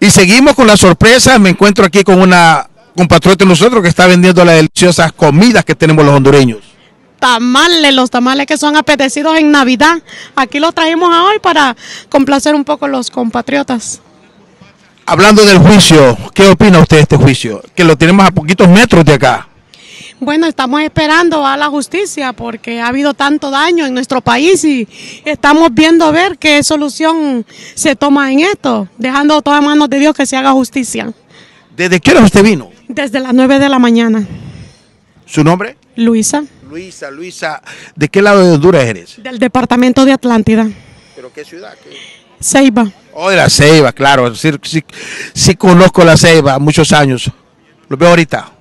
Y seguimos con la sorpresa. Me encuentro aquí con una compatriota de nosotros que está vendiendo las deliciosas comidas que tenemos los hondureños. Tamales, los tamales que son apetecidos en Navidad. Aquí los trajimos a hoy para complacer un poco los compatriotas. Hablando del juicio, ¿qué opina usted de este juicio? Que lo tenemos a poquitos metros de acá. Bueno, estamos esperando a la justicia porque ha habido tanto daño en nuestro país y estamos viendo a ver qué solución se toma en esto, dejando todo en manos de Dios que se haga justicia. ¿Desde qué hora usted vino? Desde las 9 de la mañana. ¿Su nombre? Luisa, Luisa, Luisa. ¿De qué lado de Honduras eres? del departamento de Atlántida. ¿Pero qué ciudad? Ceiba. Oh, de la Ceiba, claro. Sí, sí, sí conozco la Ceiba, muchos años. Lo veo ahorita.